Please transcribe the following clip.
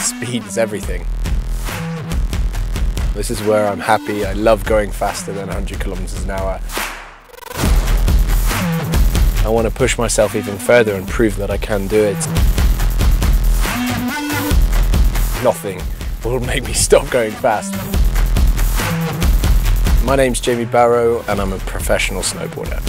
speed is everything. This is where I'm happy. I love going faster than 100 kilometers an hour. I want to push myself even further and prove that I can do it. Nothing will make me stop going fast. My name's Jamie Barrow and I'm a professional snowboarder.